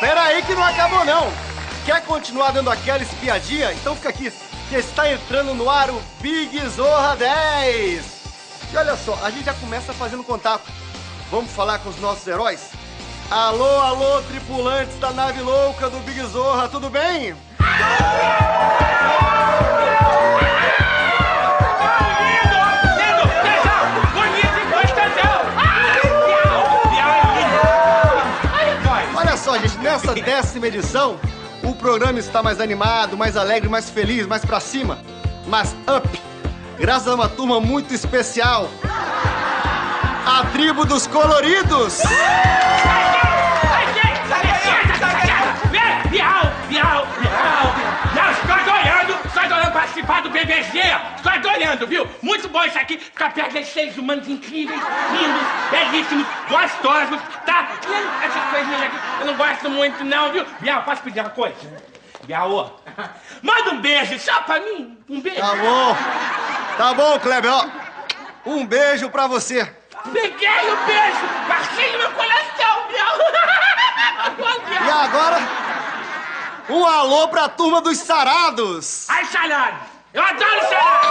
Pera aí que não acabou não. Quer continuar dando aquela espiadinha? Então fica aqui, que está entrando no ar o Big Zorra 10. E olha só, a gente já começa fazendo contato. Vamos falar com os nossos heróis? Alô, alô, tripulantes da nave louca do Big Zorra, tudo bem? Edição, o programa está mais animado, mais alegre, mais feliz, mais pra cima, mais up. Graças a uma turma muito especial. A tribo dos coloridos. Estou adorando participar do BBG, estou adorando, viu? Muito bom isso aqui, ficar perto desses seres humanos incríveis, lindos, belíssimos, gostosos, tá? E Essas coisinhas aqui, eu não gosto muito não, viu? Bial, posso pedir uma coisa? Bial, manda um beijo só pra mim, um beijo. Tá bom. Tá bom, Kleber, ó. Um beijo pra você. Peguei o beijo, baixei no meu coração, Bial. E agora, um alô pra turma dos sarados. Ai, sarados! Eu adoro sarados!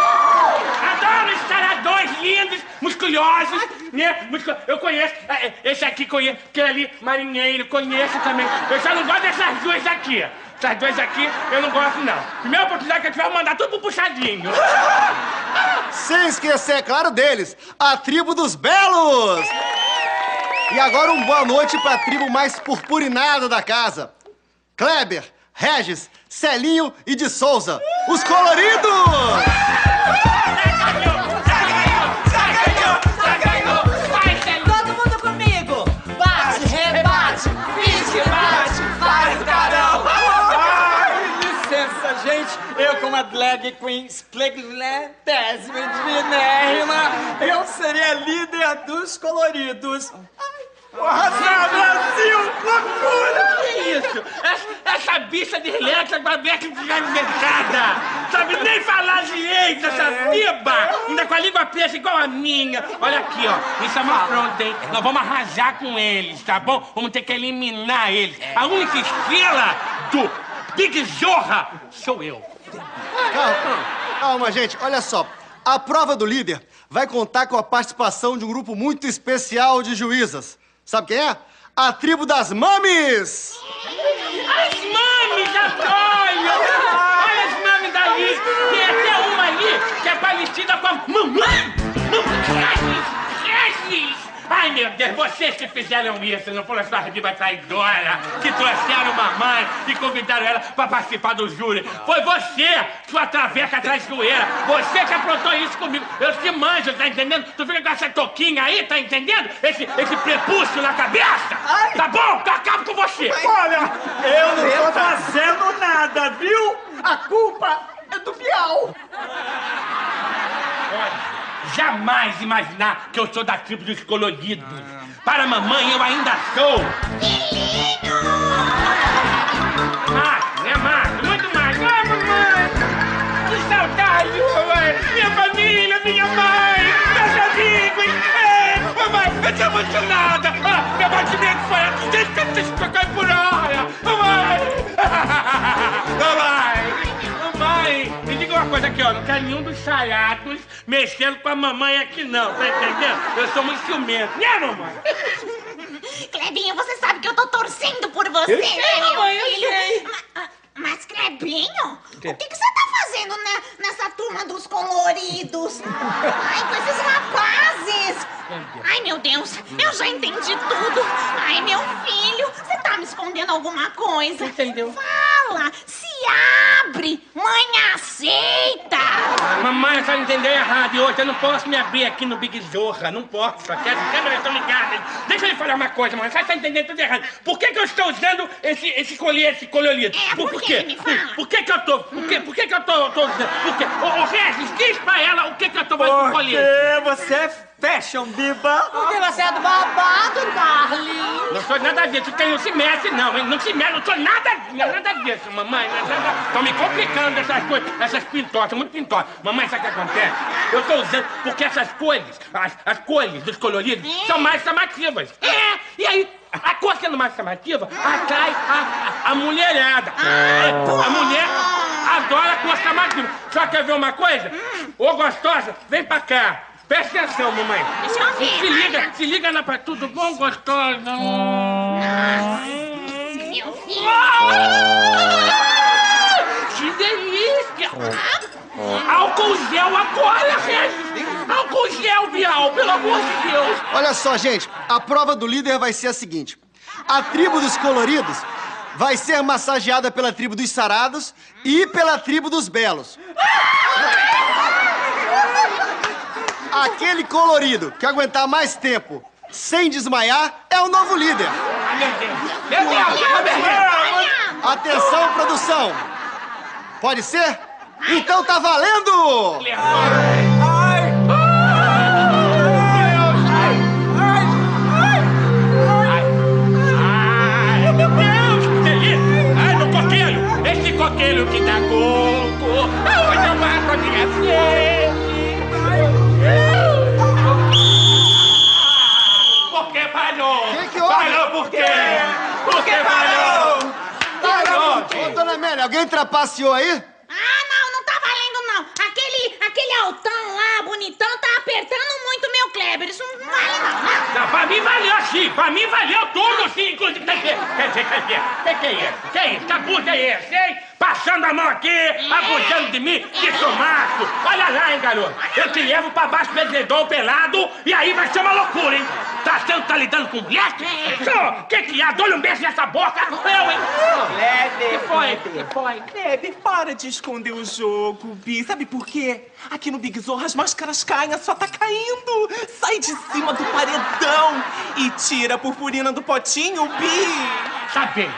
Adoro saradões lindos, musculosos, né? Muscul... Eu conheço, é, é, esse aqui conheço, aquele ali, marinheiro, conheço também. Eu só não gosto dessas duas aqui. Essas duas aqui, eu não gosto, não. Primeira oportunidade que eu tiver, eu mandar tudo pro puxadinho. Sem esquecer, é claro, deles, a tribo dos belos. E agora um boa noite pra tribo mais purpurinada da casa. Kleber, Regis, Celinho e de Souza, os coloridos! Todo mundo comigo! Bate, rebate, fique, bate, faz o carão! Ai, licença, gente. Eu, como a drag queen esplendidésima e divinérrima, eu serei a líder dos coloridos. Arrasar, Brasil! Loucura! Que isso? Essa, essa bicha disleta com a beca desgamentada! Sabe nem falar direito, essa piba! Ainda com a língua presa igual a minha! Olha aqui, ó. Isso é uma afronta, hein? Nós vamos arrasar com eles, tá bom? Vamos ter que eliminar eles. A única estrela do Big Zorra sou eu. Calma, calma, gente, olha só. A prova do líder vai contar com a participação de um grupo muito especial de juízas. Sabe quem é? A tribo das mames! As mames apoiam! Olha as mames dali! Tem até uma ali que é parecida com a mamãe! Mamãe! Ai, meu Deus, vocês que fizeram isso, não foram sua diva traidora, que trouxeram mamãe e convidaram ela pra participar do júri. Foi você, sua traveca traiçoeira. Você que aprontou isso comigo. Eu te manjo, tá entendendo? Tu fica com essa toquinha aí, tá entendendo? Esse, esse prepúcio na cabeça. Tá bom? Eu acabo com você. Olha, eu não tô fazendo nada, viu? A culpa é do Bial. Jamais imaginar que eu sou da tribo dos coloridos. Para a mamãe, eu ainda sou. Mais, né, mais? Muito mais. Ah, mamãe! Que saudade, mamãe! Minha família, minha mãe, meus amigos! É, mamãe, eu tô emocionada! Ah, meu batimento foi 150 por hora! Mamãe! Aqui, ó. Não quero nenhum dos saiados mexendo com a mamãe aqui, não. Tá entendendo? Eu sou muito ciumento. Né, mamãe? Clebinho, você sabe que eu tô torcendo por você, Eu sei, né, meu mamãe, eu filho? sei. Ma- ah, Mas, Clebinho, o que, que você tá fazendo né, nessa turma dos coloridos? Ai, com esses rapazes! Ai, meu Deus, eu já entendi tudo. Ai, meu filho, você tá me escondendo alguma coisa? Entendeu? Fala, se abre, mãe aceita! Mamãe, a senhora entendeu errado. E hoje eu não posso me abrir aqui no Big Zorra. Não posso. Aqui as câmeras estão ligadas. Deixa eu lhe falar uma coisa, mãe. A senhora está entendendo tudo errado. Por que, que eu estou usando esse, esse colher, esse colorido? É, por quê? Me fala. Por, que, que eu tô? Por, quê? por que, que eu tô, tô? Por quê? Ô, ô Regis, diz pra ela o que, que eu tô fazendo com o colher. Porque você é fashion, biba. Porque você é do babado, darling! Não sou nada disso, quem não se mexe, não, hein? Não se mexe, não sou nada, nada disso, mamãe. Estão me complicando essas coisas, essas pintosas, muito pintosas. Mamãe, sabe o que acontece? Eu tô usando porque essas cores, as, as cores dos coloridos, são mais chamativas. É, e aí, a cor sendo uma chamativa, atrai a, a, a mulherada. a mulher adora a chamativa. Só quer ver uma coisa? Ô, gostosa, vem pra cá. Presta atenção, mamãe. Deixa eu ver. Se liga, se liga na pra tudo bom, gostosa? Meu filho. Que delícia! Álcool gel agora, Regis! Álcool gel, Bial, pelo amor de Deus! Olha só, gente, a prova do líder vai ser a seguinte: a tribo dos coloridos vai ser massageada pela tribo dos sarados e pela tribo dos belos. Aquele colorido que aguentar mais tempo sem desmaiar é o novo líder. Atenção, produção! Pode ser? Então tá valendo! Trapaceou aí? Ah, não, não tá valendo, não. Aquele, aquele altão lá, bonitão, tá apertando muito meu Kleber. Isso não vale, não. né? Não, pra mim valeu sim, pra mim valeu tudo sim, inclusive. Quer dizer, quer dizer, quer dizer, que que é isso? Que é isso? Que abuso é esse, hein? Passando a mão aqui, abusando de mim, que chumaço. Olha lá, hein, garoto. Eu te levo pra baixo do edredom pelado e aí vai ser uma loucura, hein? Tá achando que tá lidando com mulher? Só, que que é? Dou-lhe um beijo nessa boca. Eu, hein? Kleber, Que foi? Que foi? Kleber, para de esconder o jogo, Bi. Sabe por quê? Aqui no Big Zorro as máscaras caem, a sua tá caindo. Sai de cima do paredão e tira a purpurina do potinho, Bi. Tá bem,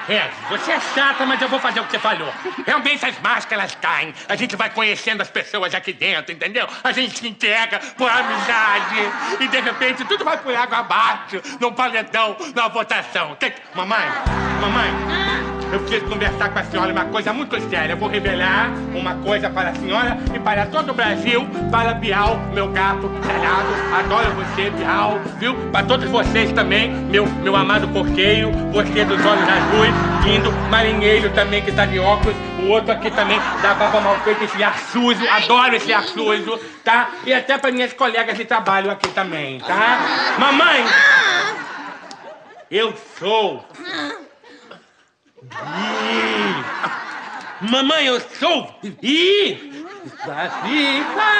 você é chata, mas eu vou fazer o que você falou. Realmente as máscaras caem, a gente vai conhecendo as pessoas aqui dentro, entendeu? A gente se entrega por amizade e de repente tudo vai por água abaixo, num paredão, numa votação. Mamãe, mamãe, eu preciso conversar com a senhora uma coisa muito séria. Eu vou revelar uma coisa para a senhora e para todo o Brasil, para Bial, meu gato salado. Adoro você, Bial, viu? Para todos vocês também, meu, meu amado porqueiro, você dos olhos azuis, lindo, marinheiro também que tá de óculos, o outro aqui também da barba mal feita, esse ar sujo, adoro esse ar sujo, tá? E até para minhas colegas de trabalho aqui também, tá? Mamãe! Eu sou Ih! Mamãe, eu sou. Ih! Viva!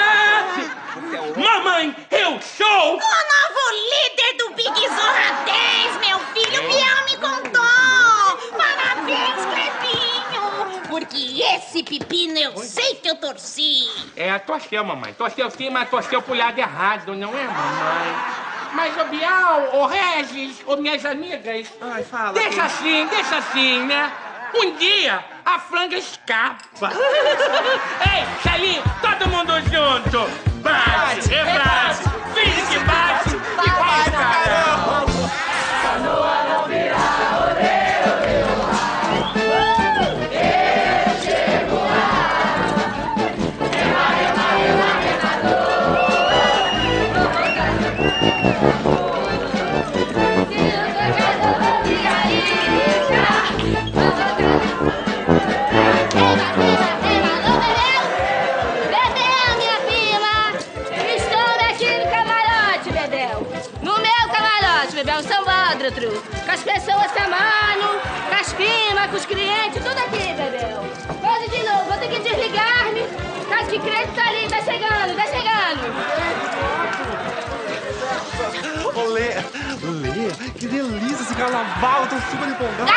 Mamãe, eu sou. O novo líder do Big Zorra 10, meu filho, o Biel me contou. Parabéns, Clebinho. Porque esse pepino eu sei que eu torci. É, torceu, mamãe. Torceu sim, mas torceu pro lado errado, não é, mamãe? Mas, ô Bial, ô Regis, ô minhas amigas. Ai, fala. Deixa assim, deixa assim, né? Um dia a franga escapa. Ei, Celinho, todo mundo junto. Bate, rebate, finge que bate e vai, caramba. Bebel, um sambódromo! Com as pessoas chamando, com as primas, com os clientes, tudo aqui, Bebel! Hoje de novo, vou ter que desligar-me, caso que crédito tá ali, tá chegando, tá chegando! Olê, Lê, que delícia esse carnaval, eu tô super empolgado.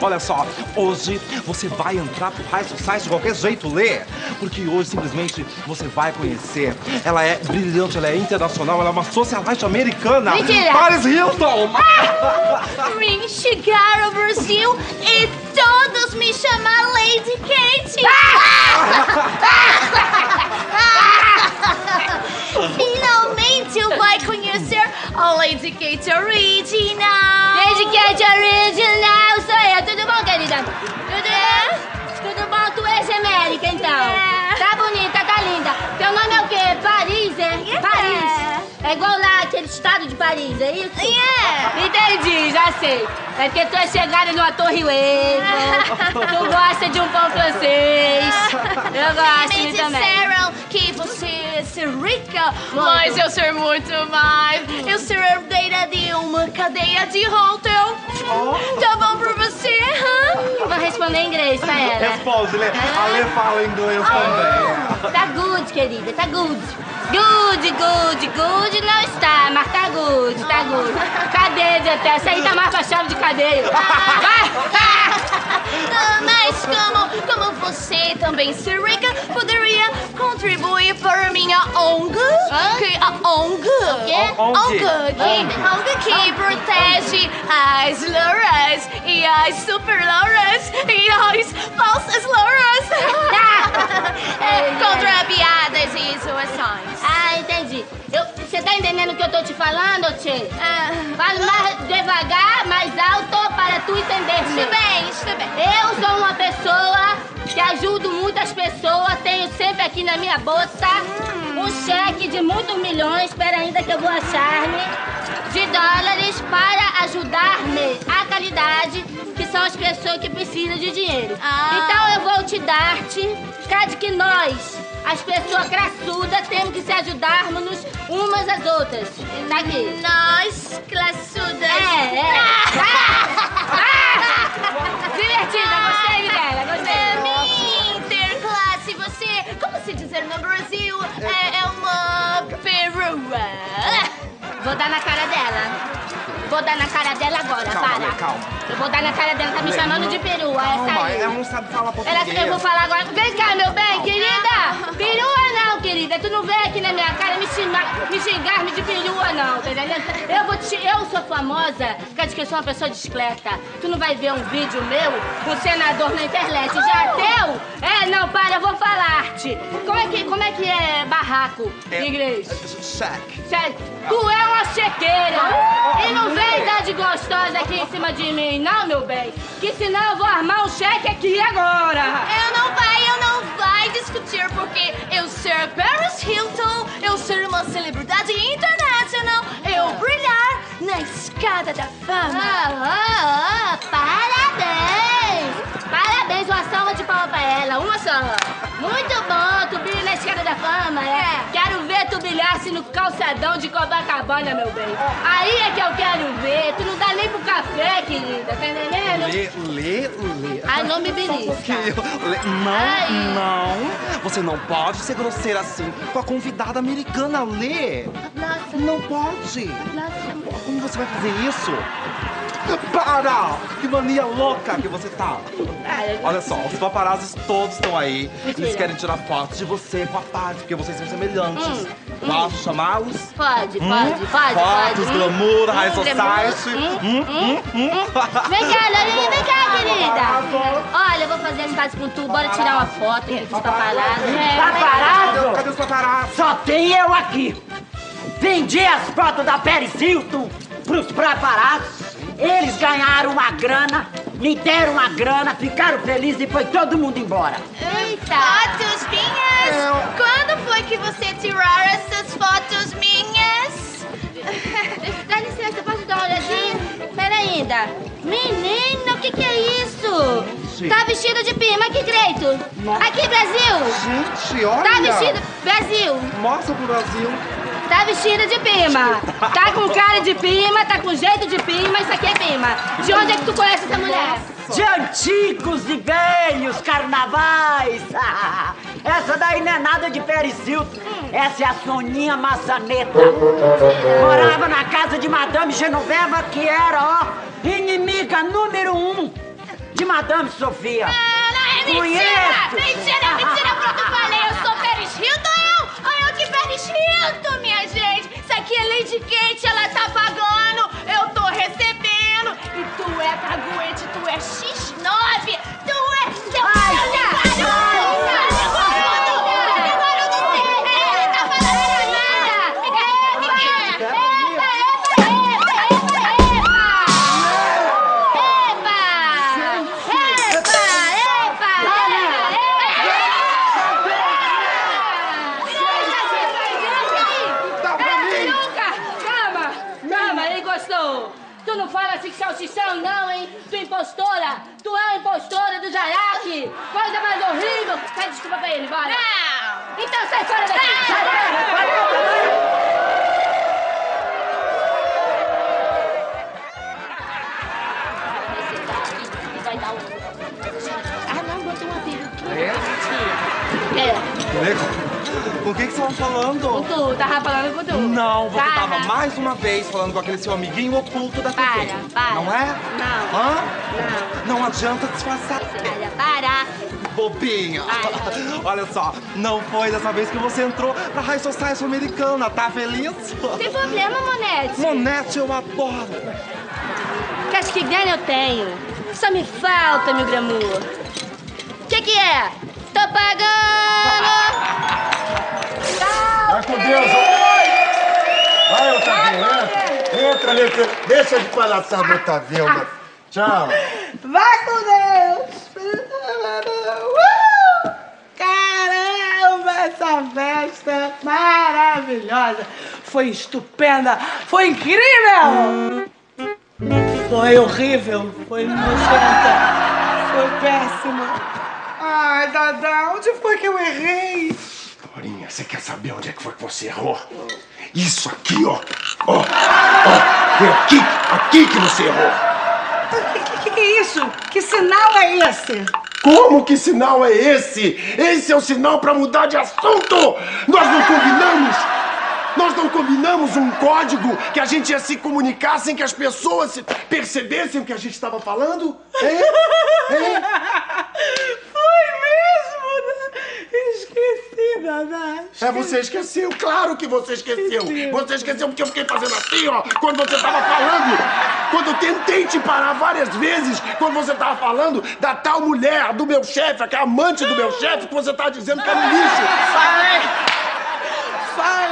Olha só, hoje você vai entrar pro High Society de qualquer jeito, Lê. Porque hoje simplesmente você vai conhecer. Ela é brilhante, ela é internacional, ela é uma socialite americana. Mentira. Paris Hilton! Vim chegar ao Brasil e todos me chamam Lady Kate! Finalmente vou conhecer a Lady Kate Original! Lady Kate Original sou eu! Tudo bom, querida? Tudo, tudo bom? Tu és América, então? Tá bonita, tá linda. Teu nome é o quê? Paris, é? Paris. É igual lá aqueles estado de Paris, é isso? Yeah. Entendi, já sei. É porque tu é chegada numa torre Eiffel. tu gosta de um pão francês. Eu gosto Me também. disseram que você é ser rica, mas eu ser muito mais. Eu ser herdeira de uma cadeia de hotel. Tá bom pra você, hã? Vou responder em inglês pra ela. Responde, Lê. A Lê fala inglês também. Tá good, querida, tá good. Good, good, good não está, mas tá good, tá good. Cadeia até, essa aí tá mais pra chave de cadeia. Ah, Mas como, como você também ser rica, poderia contribuir para minha ONG? Que a ONG? quê? ONG. que, ONG que protege as louras e as super louras e as falsas louras É, contra piadas e zoações. Ah, entendi. Eu- Você tá entendendo o que eu tô te falando, Tchê? Ah, Falo mais devagar, mais alto para tu entender. Está bem, está bem. Eu sou uma pessoa que ajudo muitas pessoas. Tenho sempre aqui na minha bolsa um cheque de muitos milhões. Espera ainda que eu vou achar-me. De dólares para ajudar-me a qualidade, que são as pessoas que precisam de dinheiro. Ah. Então eu vou te dar-te, caso que nós, as pessoas classudas, temos que se ajudarmos umas às outras. Tá aqui. Nós, classudas. É, é. Divertida, gostei dela, É, gostei. interclasse, você, como se dizer no Brasil, é, é uma perua. Vou dar na cara dela. Vou dar na cara dela agora, Calma, para. Lê, calma. Eu vou dar na cara dela, tá me Lê, chamando não- de perua, Calma, essa aí. ela não sabe falar Ela, português. eu vou falar agora. Vem cá, meu bem, querida! Perua não, querida. Tu não vem aqui na minha cara me xingar, me xingar me de perua, não, tá entendendo? Eu vou te. Eu sou famosa, porque que eu sou uma pessoa discreta. Tu não vai ver um vídeo meu, um senador na internet. Já teu? É, não, para, eu vou falar-te. Como é que, como é, que é barraco em inglês? Cheque. Sério, tu é uma chequeira! E não vem dar de gostosa aqui em cima de mim, não, meu bem. Que senão eu vou armar um cheque aqui agora. Eu não vai, eu não vai discutir porque eu ser Paris Hilton, eu ser uma celebridade internacional, eu brilhar na escada da fama. Ah, ah, ah, parabéns! Parabéns, uma salva de palmas pra ela, uma só. Muito bom, tu brilha na escada da fama, é? Quero ver tu brilhasse no calçadão de Copacabana, meu bem. Aí é que eu quero ver, tu não dá nem pro café, querida, tá entendendo? Lê, lê, lê. Ai, não me um belisca. Lê, Não, Ai. não. Você não pode ser grosseira assim com a convidada americana, Lê. Nossa, Não pode. nossa. Como você vai fazer isso? Para! Que mania louca que você tá. Olha só, os paparazzis todos estão aí. Eles querem tirar fotos de você com a Paty, porque vocês são semelhantes. Posso chamá-los? Pode, Hum? pode, pode, Fotos, pode. glamour, high society. Hum, hum, hum. Vem cá, Lorinha, vem cá, querida. Olha, eu vou fazer amizade com tu. Bora tirar uma foto aqui dos paparazzi. Tá parado? Cadê os paparazzi? Só tem eu aqui. Vendi as fotos da Paris Hilton pros preparados. Eles ganharam uma grana, me deram uma grana, ficaram felizes e foi todo mundo embora. Eita. Fotos minhas? Quando foi que você tirou essas fotos minhas? Dá licença, posso dar uma olhadinha? Pera ainda. Menina, o que que é isso? Gente. Tá vestido de pima. Aqui, Creito. Aqui, Brasil. Gente, olha! Tá vestido... Brasil. Mostra pro Brasil. Tá vestida de pima. Tá com cara de pima, tá com jeito de pima. Isso aqui é pima. De onde é que tu conhece essa mulher? De antigos e velhos carnavais. Essa daí não é nada de Paris Hilton. Essa é a Soninha Maçaneta. Morava na casa de Madame Genoveva, que era, ó, inimiga número um de Madame Sofia. Ah, não, é mentira! Conheço. Mentira, mentira, pronto, falei, eu sou Paris Hilton, Hilton, minha gente! Isso aqui é Lady Kate, ela tá pagando, eu tô recebendo, e tu é caguete, tu é X9, tu é... Seu Ai, impostora! Tu é uma impostora do Jaiaque! Coisa mais horrível! Pede desculpa pra ele, bora! Não! Então sai fora daqui! Sai um... Ah, não, botou uma peruquinha. É? É, Com quem que você tava falando? com tu, tava falando com tu. Não, você Tava. tava mais uma vez falando com aquele seu amiguinho oculto da TV. Para, para. Não é? Não. Hã? Não. Não adianta disfarçar. Para, para. Bobinha. Olha só, não foi dessa vez que você entrou pra High Society americana, tá feliz? Tem problema, Monete? Monete, eu adoro. Acho que grana eu tenho. Só me falta, meu glamour. Que que é? Tô pagando! Deus. Vai, Otavinho, entra. Entra nesse... Deixa de palhaçada, Otavinho. Tchau. Vai com Deus! Uh! Caramba, essa festa maravilhosa! Foi estupenda! Foi incrível! Foi horrível! Foi nojenta! Foi péssima! Ai, Dadá, onde foi que eu errei? Dorinha, você quer saber onde é que foi que você errou? Isso aqui, ó. Ó, ó. Foi aqui, aqui que você errou. O que, que é isso? Que sinal é esse? Como que sinal é esse? Esse é o sinal pra mudar de assunto! Nós não combinamos! Nós não combinamos um código que a gente ia se comunicar sem que as pessoas se- percebessem o que a gente estava falando? Hein? Hein? Mesmo! né? Esqueci. É, você esqueceu, claro que você esqueceu. Você esqueceu porque eu fiquei fazendo assim, ó, quando você tava falando. Quando eu tentei te parar várias vezes, quando você tava falando da tal mulher, do meu chefe, aquela amante do meu chefe, que você tava dizendo que era um lixo. Falei! Falei,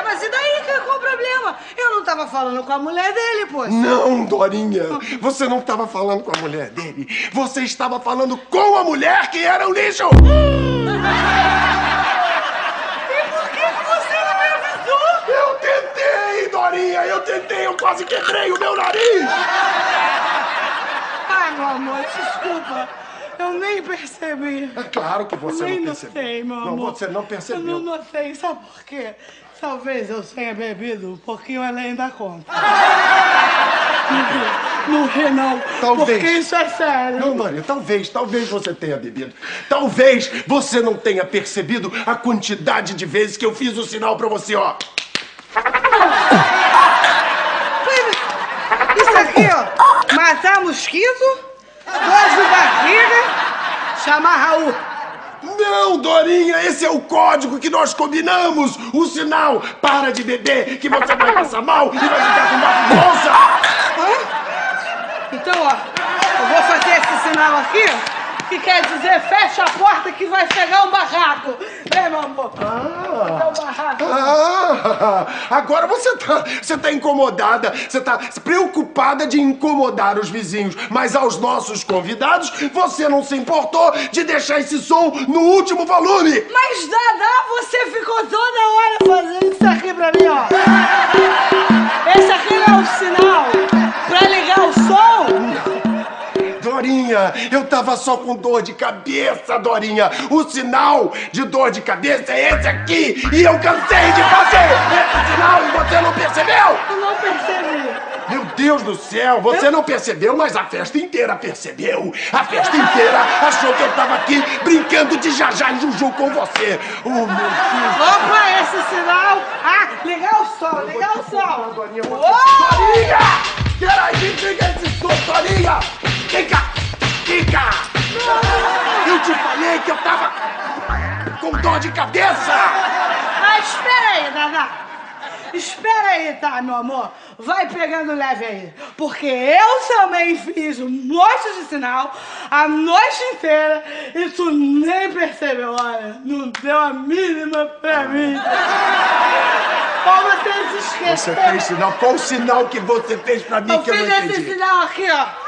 Mas e daí que qual o problema? Eu não tava falando com a mulher dele, poxa. Não, Dorinha, você não estava falando com a mulher dele. Você estava falando com a mulher que era um lixo. E por que você não me avisou? Eu tentei, Dorinha, eu tentei, eu quase quebrei o meu nariz. Ai, meu amor, desculpa. Eu nem percebi. É claro que você nem não notei, percebeu. meu Não, amor. você não percebeu. Eu não notei, sabe por quê? Talvez eu tenha bebido um pouquinho além da conta. Não ri, não. Talvez. Porque isso é sério. Não, Dorinha, talvez, talvez você tenha bebido. Talvez você não tenha percebido a quantidade de vezes que eu fiz o sinal pra você, ó. Isso aqui, ó. Matar mosquito, dor de barriga, chamar Raul. Não, Dorinha, esse é o código que nós combinamos. O sinal, para de beber, que você vai passar mal e vai ficar com uma bolsa. Então, ó, eu vou fazer esse sinal aqui, que quer dizer fecha a porta que vai pegar um barraco. É, meu amor? Um barraco. Ah, agora você tá, você tá incomodada, você tá preocupada de incomodar os vizinhos, mas aos nossos convidados você não se importou de deixar esse som no último volume. Mas, Dadá, você ficou toda hora fazendo isso aqui pra mim, ó. Esse aqui não é o sinal Dorinha, eu tava só com dor de cabeça, Dorinha. O sinal de dor de cabeça é esse aqui e eu cansei de fazer esse sinal e você não percebeu? Eu não percebi. Meu Deus do céu, você não percebeu, mas a festa inteira percebeu. A festa inteira achou que eu tava aqui brincando de jajá e juju com você. Oh, meu Deus. Opa, esse sinal. Ah, ligar o som, ligar o som. Dorinha, você... Dorinha! Peraí, liga esse som, Dorinha! Fica! Fica! Eu te falei que eu tava com dor de cabeça! Ah, espera aí, Dadá. Espera aí, tá, meu amor? Vai pegando leve aí. Porque eu também fiz um monte de sinal a noite inteira e tu nem percebeu, olha. Não deu a mínima pra mim. Ou você se esqueceu. Você fez sinal? Qual o sinal que você fez pra mim Eu que eu fiz não esse entendi? sinal aqui, ó.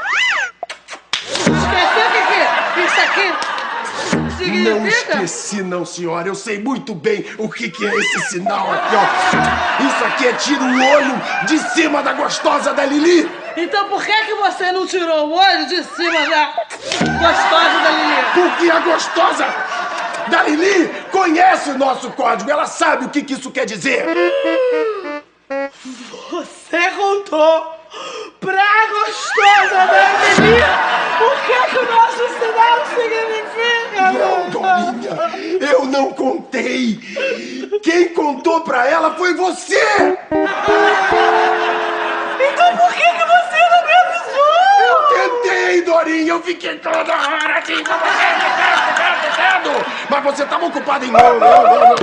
Esqueceu o que que é? Isso aqui Não significa? esqueci, não, senhora. Eu sei muito bem o que, que é esse sinal aqui, ó. Isso aqui é tira o olho de cima da gostosa da Lili. Então por que, que você não tirou o olho de cima da gostosa da Lili? Porque a gostosa da Lili conhece o nosso código. Ela sabe o que, que isso quer dizer. Você contou pra gostosa da Lili o que, que o nosso sinal significa? Não, Dorinha, eu não contei. Quem contou pra ela foi você. Então por que, que você não me avisou? Eu tentei, Dorinha. Eu fiquei toda hora assim com você, tentando. Mas você estava ocupado em... Não, não, não, não,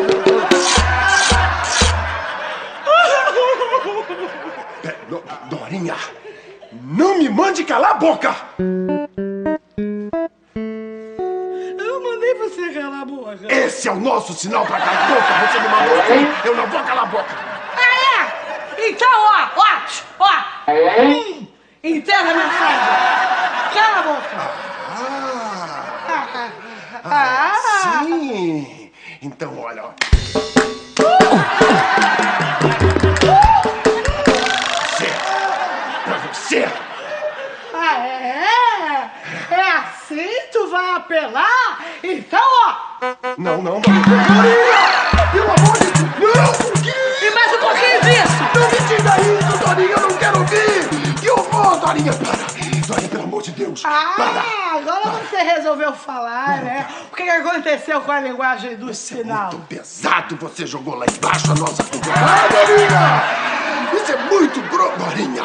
Do- Dorinha, não me mande calar a boca. Eu mandei você calar a boca. Esse é o nosso sinal pra calar a boca. Você me mandou assim, eu não vou calar a boca. Ah, é? Então, ó, ó, ó. Hum, entenda a mensagem. Cala a boca. Ah, Ah, sim. Então, olha, ó. Apelar? Então, ó. Não, não, não. Dorinha! Pelo amor de Deus! Não! Por quê? E mais um pouquinho disso. Não me diga isso, Dorinha! Eu não quero ouvir! Que horror, Dorinha! Para! Dorinha, pelo amor de Deus! Ah, Para! agora você resolveu falar, né? O que aconteceu com a linguagem do sinal? Muito pesado você jogou lá embaixo a nossa conversa. Ah, Dorinha! Isso é muito grosso, Dorinha!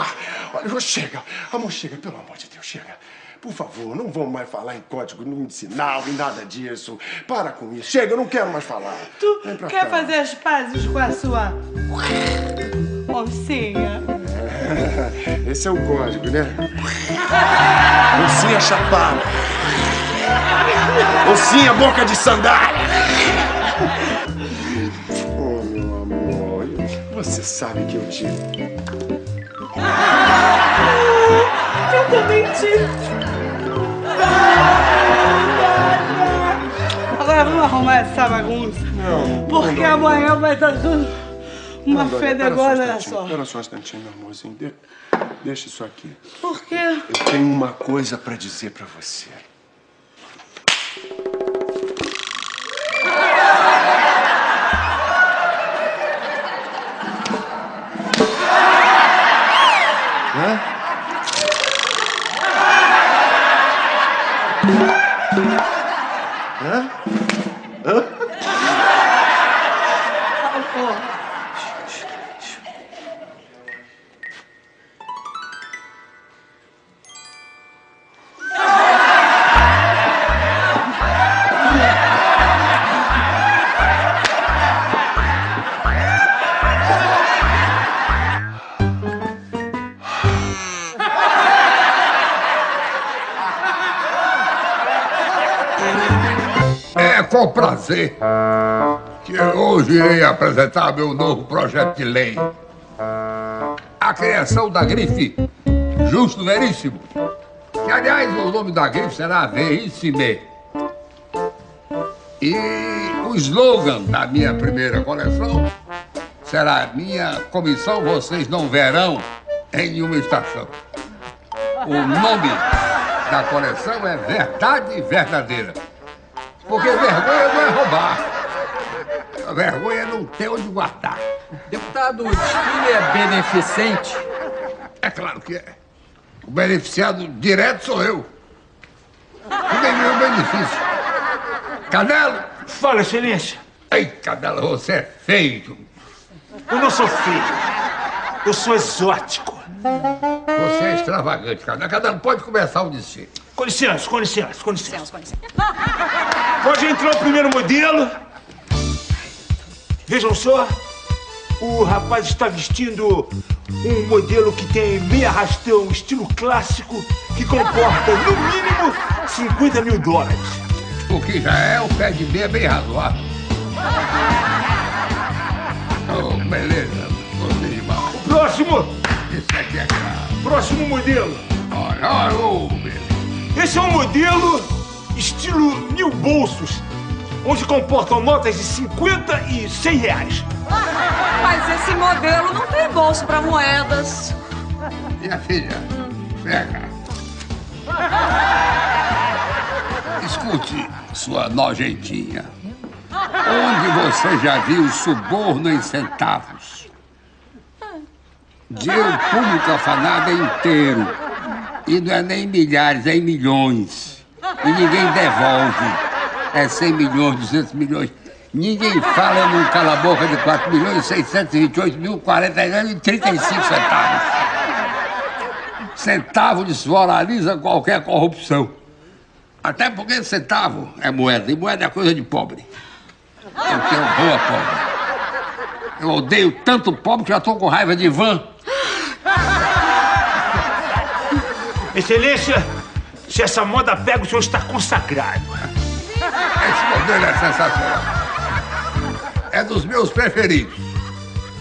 Olha, chega. Amor, chega, pelo amor de Deus, chega. Por favor, não vamos mais falar em código, em sinal, em nada disso. Para com isso. Chega, eu não quero mais falar. Tu quer cá. fazer as pazes com a sua oncinha? Esse é o código, né? Oncinha chapada. Oncinha boca de sandália. Oh, meu amor, você sabe que eu te... Eu também te. Agora vamos arrumar essa bagunça. Não. Porque não, não. amanhã vai estar tudo uma Não, pera na só um só. instantinho, Pera só um instantinho, meu amorzinho. De- Deixa isso aqui. Por quê? Eu tenho uma coisa pra dizer pra você. Com prazer que hoje irei apresentar meu novo projeto de lei. A criação da grife Justo Veríssimo. Que, aliás, o nome da grife será Verissime. E o slogan da minha primeira coleção será Minha comissão vocês não verão em nenhuma estação. O nome da coleção é Verdade Verdadeira. Porque vergonha não é roubar. A vergonha é não ter onde guardar. Deputado, o desfile é beneficente? É claro que é. O beneficiado direto sou eu. E nem meu benefício. Canelo! Fala, excelência. Ei, Canelo, você é feio. Eu não sou feio. Eu sou exótico. Você é extravagante, Canelo. Canelo, pode começar o desfile. Com licença, com licença, com licença. Pode entrar o primeiro modelo. Vejam só. O rapaz está vestindo um modelo que tem meia arrastão, estilo clássico, que comporta, no mínimo, 50 mil dólares. O que já é um pé de meia bem razoável. Oh, beleza. Gostei demais. O próximo, Isso aqui é claro. próximo modelo. Olha, olha. Esse é um modelo estilo mil bolsos, onde comportam notas de 50 e 100 reais. Mas esse modelo não tem bolso pra moedas. Minha filha, cá. Escute, sua nojentinha. Onde você já viu suborno em centavos? Dinheiro público afanado é inteiro. E não é nem em milhares, é em milhões. E ninguém devolve. É 100 milhões, 200 milhões. Ninguém fala num cala-boca de 4 milhões, 628 mil, 49 e 35 centavos. Centavo desmoraliza qualquer corrupção. Até porque centavo é moeda, e moeda é coisa de pobre. Eu tenho boa pobre. Eu odeio tanto pobre que já estou com raiva de van. Excelência, se essa moda pega, o senhor está consagrado. Esse modelo é sensacional. É dos meus preferidos.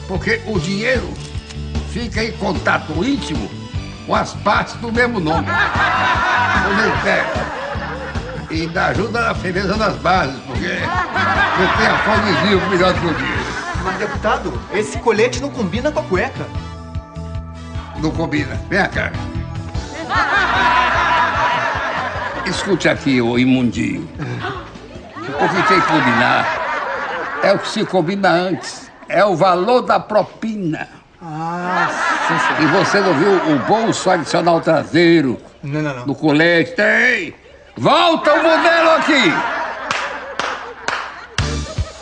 Porque o dinheiro fica em contato íntimo com as partes do mesmo nome. Quando ele pega. E ainda ajuda na firmeza das bases, porque não tem afrodisíaco melhor do que o dinheiro. Mas, deputado, esse colete não combina com a cueca. Não combina. Vem cá. Escute aqui, ô imundinho. O que tem que combinar é o que se combina antes. É o valor da propina. Ah, E você não viu o bolso adicional traseiro Não, não, não. no colete? Tem! Volta o modelo aqui!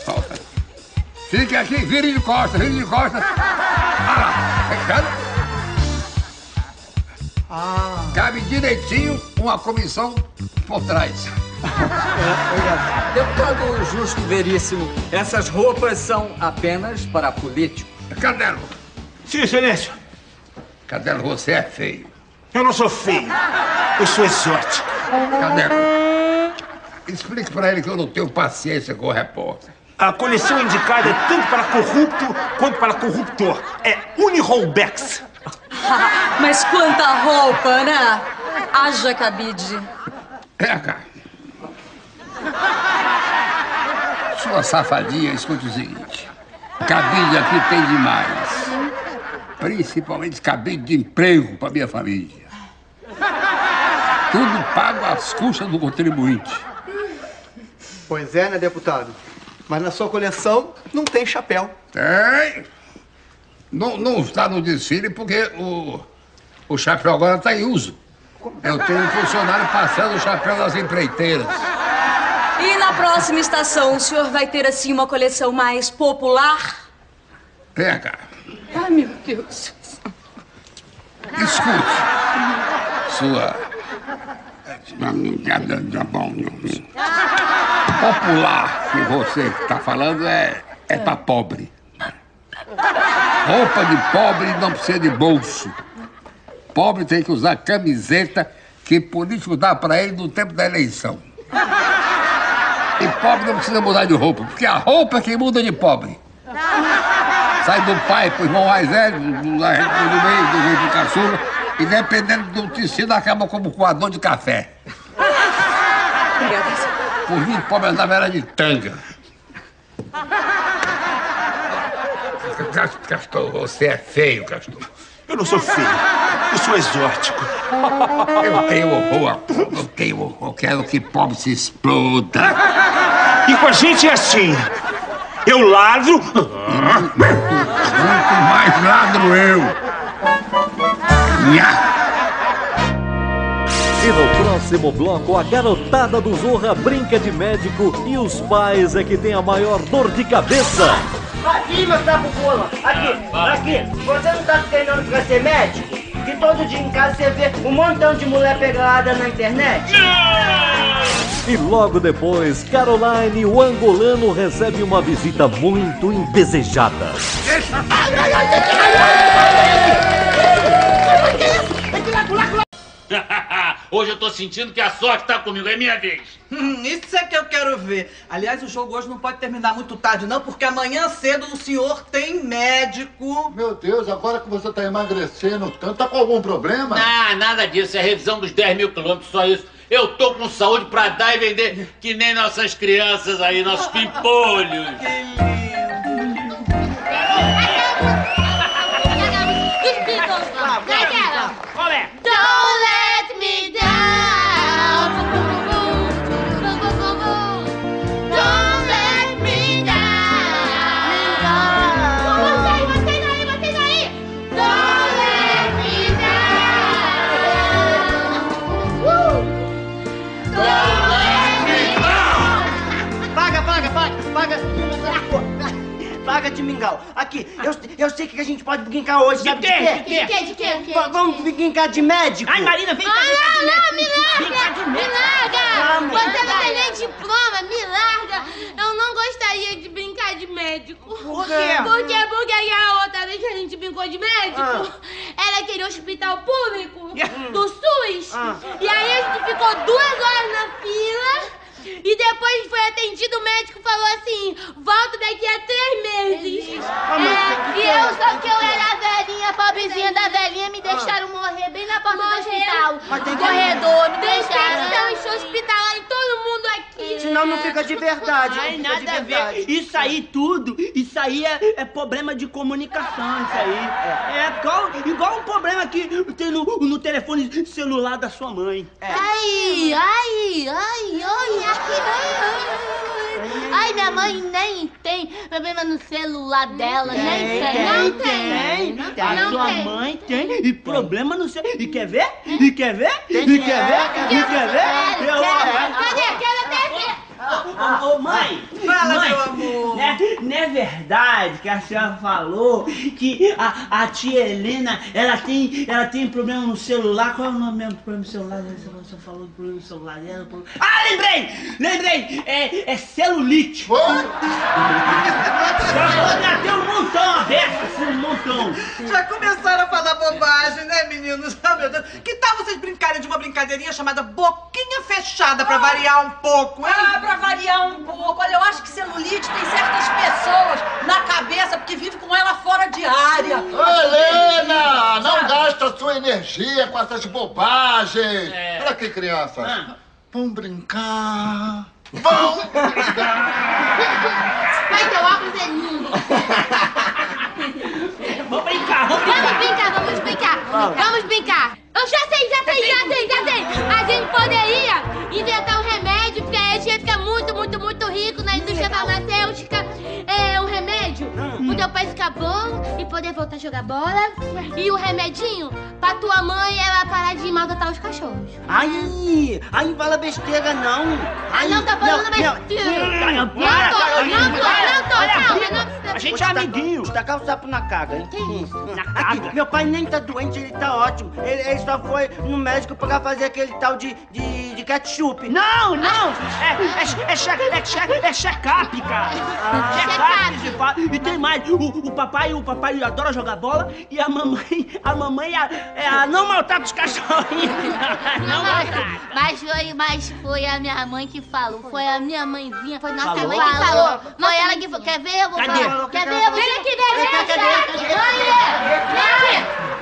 Volta. Fique aqui, vire de costas, vire de costas. Ah lá, é cada- Ah. Cabe direitinho uma comissão por trás. Deputado Justo Veríssimo, essas roupas são apenas para políticos. Cadelo. Sim, excelência. Cadelo, você é feio. Eu não sou feio. Eu sou exótico. Cadelo. Explique pra ele que eu não tenho paciência com o repórter. A coleção indicada é tanto para corrupto quanto para corruptor. É Unirollbacks. Mas quanta roupa, né? Haja cabide. Cá. Sua safadinha, escute o seguinte. Cabide aqui tem demais. Principalmente cabide de emprego para minha família. Tudo pago às custas do contribuinte. Pois é, né, deputado? Mas na sua coleção não tem chapéu. Tem. Não, não está no desfile porque o, o chapéu agora está em uso. Eu tenho um funcionário passando o chapéu das empreiteiras. E na próxima estação, o senhor vai ter assim uma coleção mais popular? Vem cá. Ai, meu Deus. Escute. Sua. Popular que você está falando é, é para pobre. Roupa de pobre não precisa de bolso. Pobre tem que usar camiseta que político dá para ele no tempo da eleição. E pobre não precisa mudar de roupa, porque a roupa é que muda de pobre. Sai do pai pro irmão mais velho, do, do, do meio, do meio pro caçula, e dependendo do tecido, acaba como coador de café. Por mim, pobre andava era de tanga. Castor, você é feio, Castor. Eu não sou feio. Eu sou exótico. Eu tenho horror eu tenho horror. Eu quero que pobre se exploda. E com a gente é assim. Eu ladro. Muito mais ladro eu. Nha. E no próximo bloco, a garotada do Zorra brinca de médico e os pais é que tem a maior dor de cabeça. Aqui, meu sapo bola. Aqui, aqui. Você não tá treinando pra ser médico? Que todo dia em casa você vê um montão de mulher pelada na internet? E logo depois, Caroline, o angolano, recebe uma visita muito indesejada. Hoje eu tô sentindo que a sorte tá comigo, é minha vez. Hum, isso é que eu quero ver. Aliás, o jogo hoje não pode terminar muito tarde, não, porque amanhã cedo o senhor tem médico. Meu Deus, agora que você tá emagrecendo tanto, tá com algum problema? Ah, nada disso, é revisão dos 10 mil quilômetros, só isso. Eu tô com saúde pra dar e vender que nem nossas crianças aí, nossos pimpolhos. Qual de mingau. Aqui, eu, eu sei que a gente pode brincar hoje, De sabe quê? de quê? De quê? De quê? De quê? De quê? Va- Vamos brincar de médico. Ai, Marina, vem cá Ah, brincar de não, me médico. Brincar larga! de Me larga! Você não tem nem diploma, me larga! Eu não gostaria de brincar de médico. Por quê? Porque, porque a outra vez que a gente brincou de médico, Ah. era aquele hospital público do SUS. Ah. E aí a gente ficou duas horas na fila. E depois foi atendido, o médico falou assim: volta daqui a três meses. Ah, É, e eu, é? só que eu era a velhinha, a pobrezinha da velhinha, me deixaram morrer bem na porta do hospital. Mas tem No corredor, me deixaram. Então, encher o hospital em todo mundo aqui. Senão não fica de verdade. Ai, não fica nada a de verdade. ver. Isso aí tudo, isso aí é, é problema de comunicação, isso aí. É, igual, igual um problema que tem no, no telefone celular da sua mãe. Ai, ai, ai, ai, ai, ai. Minha mãe nem tem problema no celular dela, nem tem. Não tem. tem. A Não sua tem. mãe tem e problema no seu. E quer ver? E quer ver? E quer ver? E quer ver? Cadê? Ver. Ô, ô, mãe! Fala, mãe, meu amor. Né, não é verdade que a senhora falou que a, a tia Helena, ela tem, ela tem problema no celular. Qual é o nome mesmo do problema no celular? Você falou do problema no celular dela. problema- Ah, lembrei! Lembrei! É, é celulite. Já tem um montão aberto, assim, um montão. Já começaram a falar bobagem, né, meninos? Ah, meu Deus. Que tal vocês brincarem de uma brincadeirinha chamada boquinha fechada pra variar um pouco, hein? Ah, pra variar um pouco. Olha, eu acho que celulite tem certas pessoas na cabeça porque vive com ela fora de área. Ô, Helena, não gasta sua energia com essas bobagens. É. Olha aqui, crianças. Vamos brincar. Vamos Vai, teu óculos é lindo. Vamos brincar, vamos Vamos brincar, vamos brincar. Vamos brincar. Eu já sei, já sei, já sei, já sei. A gente poderia inventar um remédio, gente ia ficar muito, muito, muito rico na indústria farmacêutica. É um remédio pro teu pai ficar bom e poder voltar a jogar bola. E o remedinho pra tua mãe ela parar de maltratar os cachorros. Ai, ai, não fala besteira, não. Ah, não tá falando não, besteira. Não, Não tô, não tô, não tô, calma, não A gente é amiguinho. Tacar o sapo na caga, hein? Que isso? Na caga? meu pai nem tá doente, ele tá ótimo. Ele, ele só foi no médico pra fazer aquele tal de, de, de ketchup. Não, não! É, é, é, check, é, check, é check-up, cara! check-up que se fala. E tem mais, o, o papai, o papai adora jogar bola e a mamãe, a mamãe, a, é, a não maltrata os cachorrinhos. Não maltrata. Mas foi, mas foi a minha mãe que falou. Foi a minha mãezinha. Foi nossa Falou? mãe que falou. Foi ela que falou. Quer ver? Eu vou Cadê? falar. Quer ver? Eu vou Vem aqui, bebê. Mãe!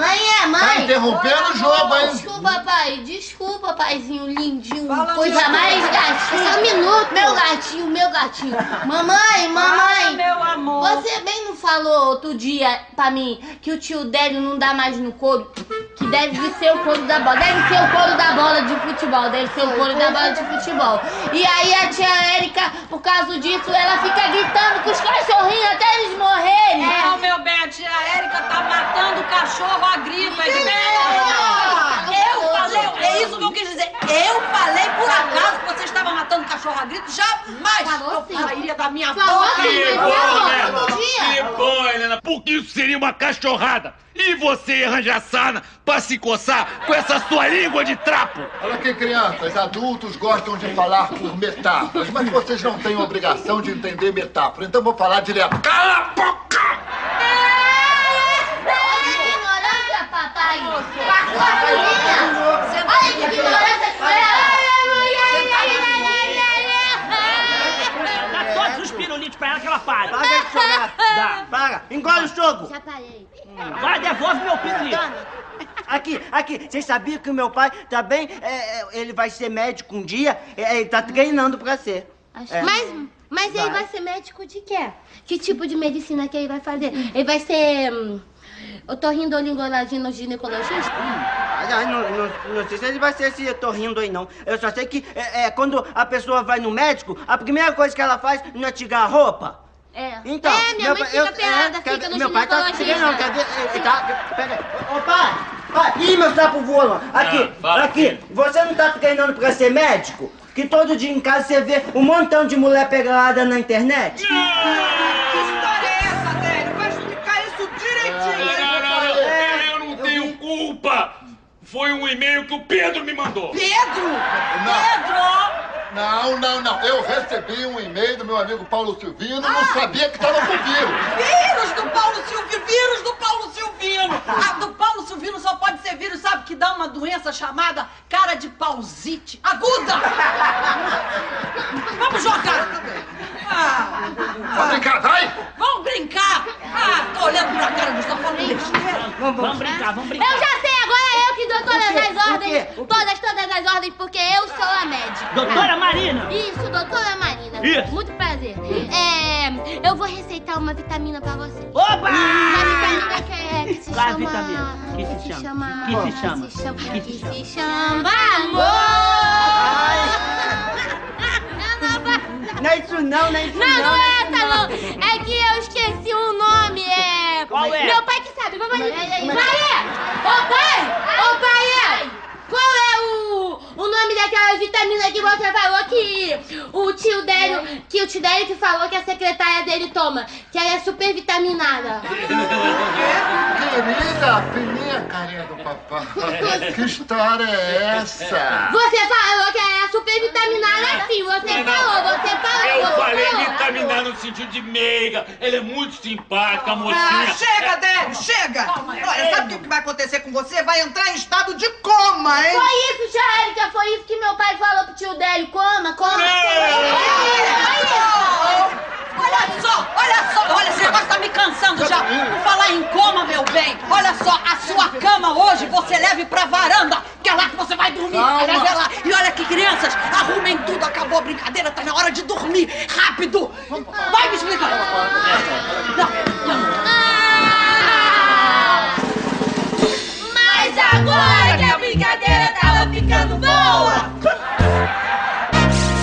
Mãe, é, mãe. Tá interrompendo o jogo, hein? Desculpa, pai. Desculpa, paizinho lindinho. Fala, Coisa mais gatinho. Só um minuto. Meu gatinho, meu gatinho. Mamãe, mamãe. Fala, meu amor. Você bem não falou outro dia pra mim que o tio Délio não dá mais no couro? Que deve ser o couro da bola. Deve ser o couro da bola de futebol. Deve ser o couro da bola de futebol. E aí a tia Érica, por causa disso, ela fica gritando com os cachorrinhos até eles morrerem. Não, meu bem, a tia Érica tá matando o cachorro a gripa. Eu falei, é isso que eu quis dizer. Eu falei por acaso que você estava matando cachorro a grito. Jamais Falou eu sairia da minha Falou boca. Que bom, Helena! Que bom, Helena! Porque isso seria uma cachorrada! E você arranja sana pra se coçar com essa sua língua de trapo! Olha aqui, crianças, adultos gostam de falar por metáforas, mas vocês não têm obrigação de entender metáfora, então vou falar direto. Cala a boca! Olha que papai. Passou a menina. Olha que ignorância que foi ela. Dá todos os pirulitos pra ela que ela para. Paga de. Dá. Paga. Engole o jogo. Já parei. Agora devolve meu pirulito. Aqui, aqui, vocês sabiam que o meu pai também, é, é, ele vai ser médico um dia? É, ele tá treinando pra ser. É. Mas, mas ele Vai. vai ser médico de quê? Que tipo de medicina que ele vai fazer? Ele vai ser hum, otorrinolaringologino ginecologista? Ah, não, não, não sei se ele vai ser esse torrindo aí, não. Eu só sei que é, é, quando a pessoa vai no médico, a primeira coisa que ela faz não é tirar a roupa. É. Então, é, minha meu mãe pai- fica eu- pelada, é, quer- fica no meu pai tá não, quer dizer, ele tá, pega. Ô, pai, pai, ih, meu sapo voando. Aqui, Ah, aqui, você não tá treinando pra ser médico? Que todo dia em casa você vê um montão de mulher pelada na internet? Que história Não, não, não, eu não tenho culpa! Foi um e-mail que o Pedro me mandou. Pedro! Pedro! Não, não, não. Eu recebi um e-mail do meu amigo Paulo Silvino, não sabia que estava com vírus. Vírus do Paulo Silvino! Vírus do Paulo Silvino! Ah, do Paulo Silvino só pode ser vírus, sabe? Que dá uma doença chamada cara de pausite aguda! Vamos jogar! Ah, Vamos brincar, vai! vamos brincar! Ah, tô olhando pra cara do não besteira! Vamos brincar, vamos Eu já sei, agora é eu que dou todas as ordens. Todas, todas as ordens, porque eu sou a médica. Doutora Marina! Isso, doutora Marina. Isso. Muito prazer. É, eu vou receitar uma vitamina pra você. Opa! Uma vitamina que, é, que se Qual a chama... vitamina? Que se chama? Que se chama? Que se chama... Que Que se se chama amor! Não é isso não, não é isso Não, não. não é essa não. É que eu esqueci o nome. É. Qual é? Meu pai que sabe. Vamos ali. Pai! Ô pai! Ô pai! Qual é o, o nome daquela vitamina que você falou que o tio Délio, que o tio Délio que falou que a secretária dele toma, que ela é super vitaminada. Querida, filhinha carinha do papai. Que história é essa? Você falou que ela é super vitaminada, sim. Você falou, você falou. Eu você falei falou. vitaminar no sentido de meiga. Ela é muito simpática, Ah, mocinha. chega, Délio, chega! Olha, sabe o que vai acontecer com você? Vai entrar em estado de coma, hein? Foi isso, tia Foi isso que meu pai falou pro tio Délio. Coma, coma. Olha só, olha só, olha, esse negócio tá me cansando já. Por falar em coma, meu bem, olha só, a sua cama hoje você leve pra varanda, que é lá que você vai dormir. Calma. É lá. E olha aqui, crianças, arrumem tudo, acabou a brincadeira, tá na hora de dormir. Rápido! Vai me explicar. Não, não. Mas agora que a brincadeira tava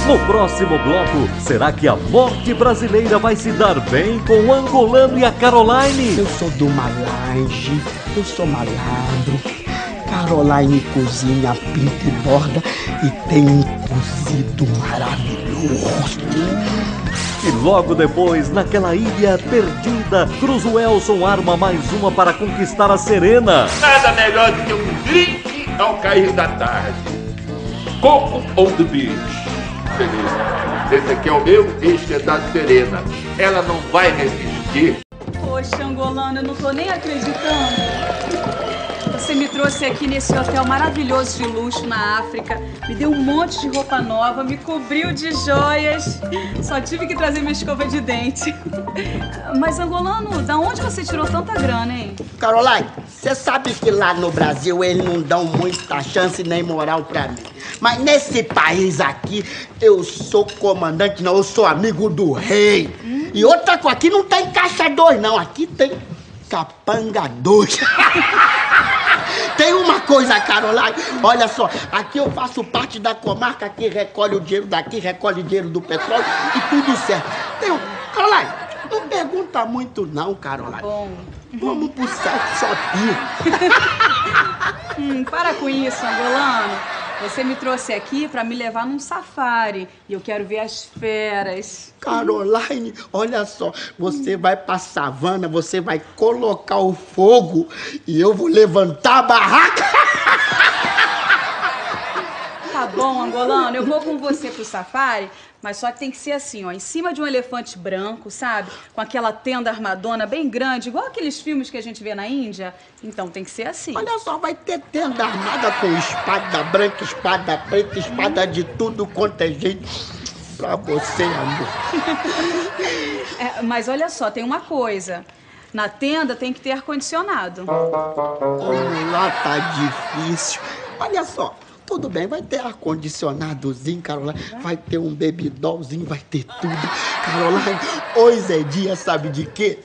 No próximo bloco, será que a morte brasileira vai se dar bem com o angolano e a Caroline? Eu sou do Malange, eu sou malandro. Caroline cozinha, pinta e borda e tem um cozido maravilhoso. E logo depois, naquela ilha perdida, Cruzoelson arma mais uma para conquistar a Serena. Nada melhor do que um drink ao cair da tarde. Coco on the beach. Esse aqui é o meu, este é da Serena. Ela não vai resistir. Poxa, Angolano, eu não tô nem acreditando. Você me trouxe aqui nesse hotel maravilhoso de luxo na África, me deu um monte de roupa nova, me cobriu de joias. Só tive que trazer minha escova de dente. Mas, Angolano, da onde você tirou tanta grana, hein? Caroline, você sabe que lá no Brasil eles não dão muita chance nem moral pra mim. Mas nesse país aqui, eu sou comandante, não, eu sou amigo do rei. E outra coisa, aqui não tem caixa dois, não, aqui tem capanga dois. Tem uma coisa, Caroline, olha só, aqui eu faço parte da comarca que recolhe o dinheiro daqui, recolhe o dinheiro do petróleo e tudo certo. Tem um... Caroline, não pergunta muito não, Caroline. Bom. Vamos pro sex shopping. Hum, para com isso, Angolano. Você me trouxe aqui pra me levar num safari e eu quero ver as feras. Caroline, olha só, você vai pra savana, você vai colocar o fogo e eu vou levantar a barraca. Tá bom, Angolano, eu vou com você pro safari, mas só que tem que ser assim, ó, em cima de um elefante branco, sabe? Com aquela tenda armadona bem grande, igual aqueles filmes que a gente vê na Índia. Então tem que ser assim. Olha só, vai ter tenda armada com espada branca, espada preta, espada de tudo quanto é jeito pra você, amor. É, mas olha só, tem uma coisa. Na tenda tem que ter ar-condicionado. Lá tá difícil. Olha só, tudo bem, vai ter ar-condicionadozinho, Caroline. Vai ter um bebidolzinho, vai ter tudo. Caroline, hoje é dia, sabe de quê?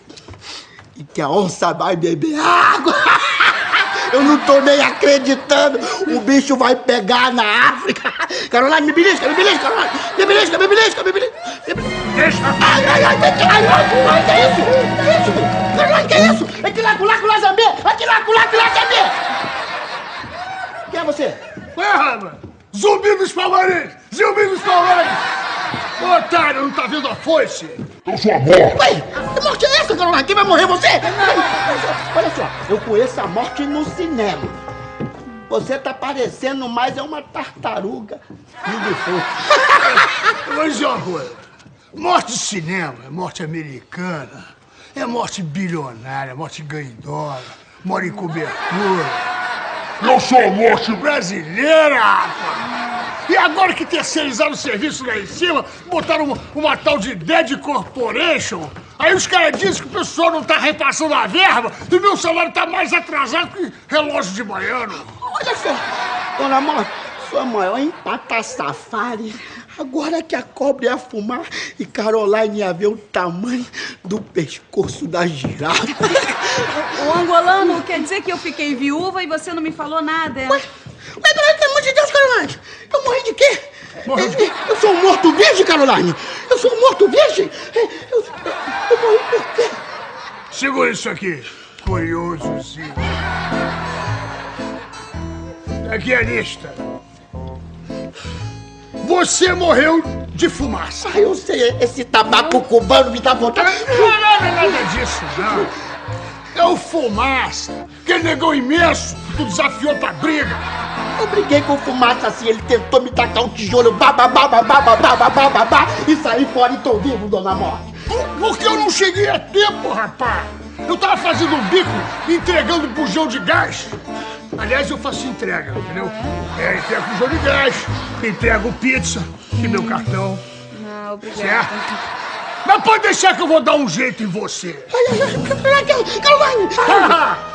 E que a onça vai beber água. Eu não tô nem acreditando. O bicho vai pegar na África. Caroline, me belisca, me belisca, Caroline. Me belisca, me belisca, me belisca. me belisca. Deixa. Ai, ai, ai, ai, ai, ai, ai, que é isso? Que é isso? Caroline, que é isso? É que lá, lá, lá, zambê. Aqui lá, lá, lá, zambê. Quem é você? Mano. Zumbi dos palmares! Zumbi dos palmares! Otário, não tá vendo a foice? Eu sou a morte! Ué, que morte é essa, Caroline? Quem vai morrer você? Olha só, eu conheço a morte no cinema. Você tá parecendo mais é uma tartaruga. Filho fofo. Mas ó. Morte de cinema, é morte americana, é morte bilionária, morte ganha em dólar, mora em cobertura. Eu sou morte brasileira, rapaz! E agora que terceirizaram o serviço lá em cima, botaram uma, uma tal de Dead Corporation. Aí os caras dizem que o pessoal não tá repassando a verba e meu salário tá mais atrasado que relógio de baiano. Olha só, dona Morte, sua maior empata safari. Agora que a cobra ia fumar e Caroline ia ver o tamanho do pescoço da girafa. O angolano quer dizer que eu fiquei viúva e você não me falou nada, é? Mas peraí, pelo amor de Deus, Caroline! Eu morri de quê? Eu, eu sou um morto-virgem, Caroline! Eu sou um morto-virgem! Eu, eu, eu morri por quê? Segura isso aqui. Curioso, sim. Aqui é a lista. Você morreu de fumaça. Ah, eu sei, esse tabaco cubano me dá vontade. Não, não, não é nada disso, não. É o fumaça. Aquele negão imenso que tu desafiou pra briga. Eu briguei com o fumaça assim, ele tentou me tacar um tijolo, babá, babá, babá, babá, babá, babá, e saí fora e tô vivo, dona Morte. Porque eu não cheguei a tempo, rapaz. Eu tava fazendo um bico, entregando bujão de gás. Aliás, eu faço entrega, entendeu? É, entrego bujão de gás, entrego pizza e meu cartão. Não, obrigada. Certo? Mas pode deixar que eu vou dar um jeito em você. Caroline!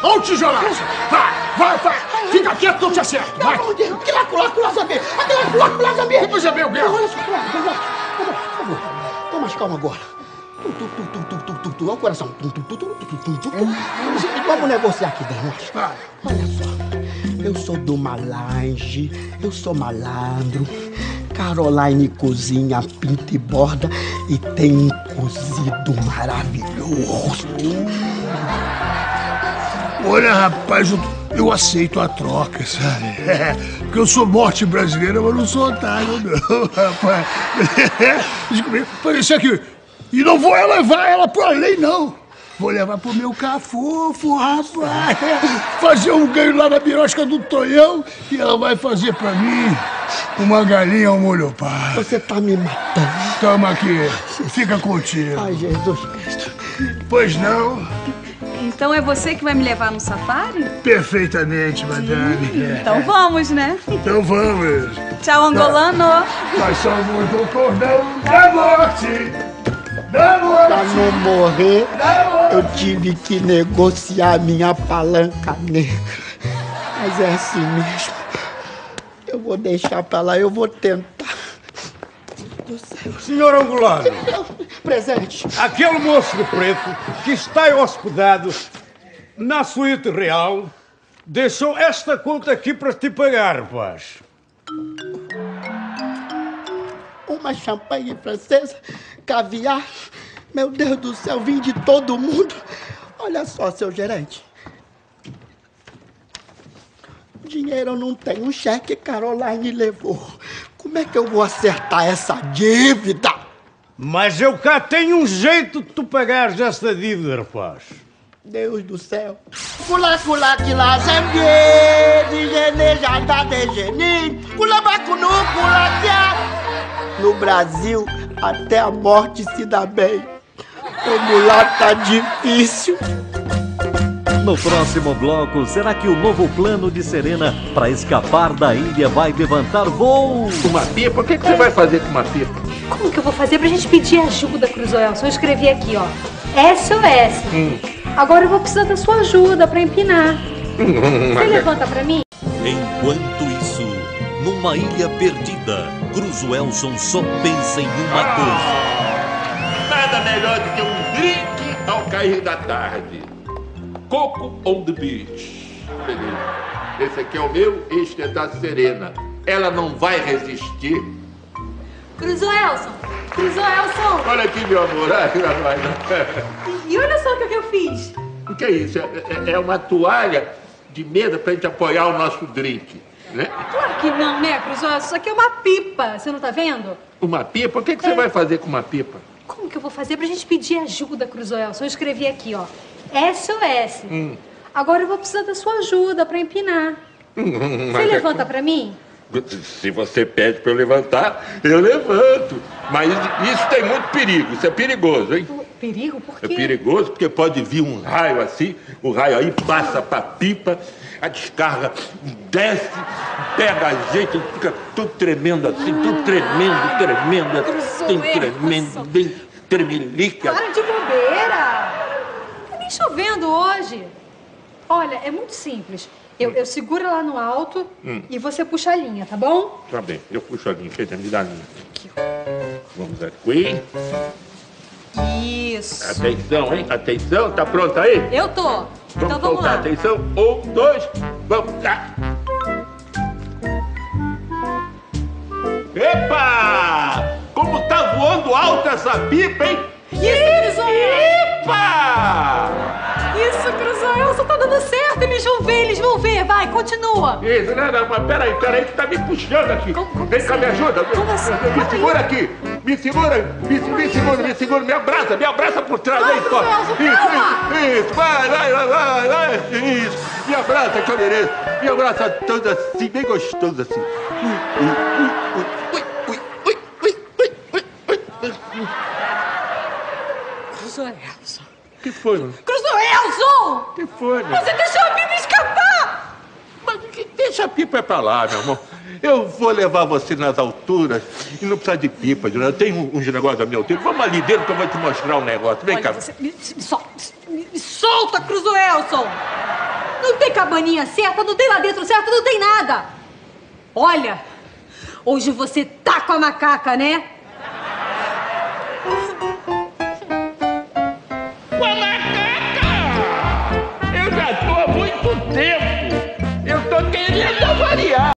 Olha o tijolaço! Vai, vai, vai! Fica quieto que eu te acerto! Vai! Que lá, lá, lá, saber! Aquele lá, lá, saber! Depois é meu, Guerra! Olha só, por favor. Toma mais calma agora. Olha o coração. Vamos negociar aqui, Dermos. Olha só, eu sou do Malange, eu sou malandro. Caroline cozinha, pinta e borda e tem um cozido maravilhoso. Olha, rapaz, eu, eu aceito a troca, sabe? Porque eu sou morte brasileira, mas não sou otário, não, rapaz. Desculpa, Parece aqui. E não vou levar ela pra além, não. Vou levar pro meu cafofo, rapaz. Fazer um ganho lá na birosca do Tonhão e ela vai fazer pra mim uma galinha ao molho pardo. Você tá me matando. Toma aqui, fica contigo. Ai, Jesus Cristo. Pois não? Então é você que vai me levar no safari? Perfeitamente, madame. Então vamos, né? Então vamos. Tchau, angolano. Nós somos do cordão da morte. Pra não morrer, eu tive que negociar minha palanca negra. Mas é assim mesmo. Eu vou deixar pra lá, eu vou tentar. Do céu. Senhor Angolano, Presente. aquele moço de preto que está hospedado na suíte real deixou esta conta aqui para te pagar, rapaz. Uma champanhe francesa, caviar. Meu Deus do céu, vim de todo mundo. Olha só, seu gerente. Dinheiro eu não tenho, um cheque Caroline levou. Como é que eu vou acertar essa dívida? Mas eu cá tenho um jeito de tu pagares esta dívida, rapaz. Deus do céu. Kula kula kila zambie, digene janda de geni, kula bakunu kula tia. No Brasil, até a morte se dá bem. Como lá tá difícil. No próximo bloco, será que o novo plano de Serena para escapar da ilha vai levantar voo? Uma pipa? O que, que você vai fazer com uma pipa? Como que eu vou fazer pra gente pedir ajuda, Cruzoel? Só escrevi aqui, ó. SOS. Agora eu vou precisar da sua ajuda pra empinar. Você levanta pra mim? Enquanto isso, numa ilha perdida, Cruzoelson só pensa em uma coisa. Nada melhor do que um drink ao cair da tarde. Coco on the beach. Beleza. Esse aqui é o meu, este é da Serena. Ela não vai resistir. Cruzoelson! Cruzoelson! Olha aqui, meu amor. Ai, vai, E olha só o que eu fiz. O que é isso? É, é- é uma toalha de mesa pra gente apoiar o nosso drink. Né? Claro que não, né, Cruzoelson? Isso aqui é uma pipa, você não tá vendo? Uma pipa? O que, que você vai fazer com uma pipa? Como que eu vou fazer pra gente pedir ajuda, Cruzoelson? Eu escrevi aqui, ó. SOS. Hum. Agora eu vou precisar da sua ajuda pra empinar. Você Mas é- levanta pra mim? Se você pede pra eu levantar, eu levanto. Mas isso tem muito perigo, isso é perigoso, hein? Perigo? Por É quê? perigoso porque pode vir um raio assim, o raio aí passa pra pipa, a descarga desce, pega a gente, fica tudo tremendo assim, tudo tremendo, tremendo, assim, tremendo, bem tremelica. Para de bobeira! Tá nem chovendo hoje. Olha, é muito simples. Eu, eu seguro lá no alto Hum. e você puxa a linha, tá bom? Tá bem, eu puxo a linha, Pedro, me dá a linha. Vamos aqui. Isso. Atenção, hein? Atenção, tá pronto aí? Eu tô. Então vamos soltar, lá. atenção. Um, dois, vamos lá. Epa! Como tá voando alto essa pipa, hein? Isso, Cruzoel! Epa! Isso, Cruzoel, só tá dando certo. Eles vão ver, eles vão ver. Vai, continua. Isso, não, não, mas peraí, peraí, que tá me puxando aqui. Vem cá, me ajuda. Me segura aqui. Me segura, me, me segura, me segura, me abraça, me abraça por trás aí, só. Isso, isso, isso, vai, vai, vai, vai, vai, isso. Me abraça que eu mereço. Me abraça todo assim, bem gostoso assim. Ui, ui, ui, ui, Cruzoelson. O que foi, mano? Cruzoelson! O que foi, mano? Você deixou a Bíblia escapar! Mas deixa a pipa pra lá, meu irmão. Eu vou levar você nas alturas e não precisa de pipa, Juliana. Tem uns negócios à minha altura. Vamos ali dentro que eu vou te mostrar um negócio. Vem Olha, cá. você- me, sol- me solta, Cruzoelson! Não tem cabaninha certa, não tem lá dentro certo, não tem nada! Olha, hoje você tá com a macaca, né?